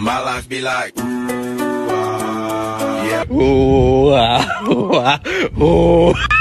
My life be like. Wow. Yeah. Uau, uau, uau.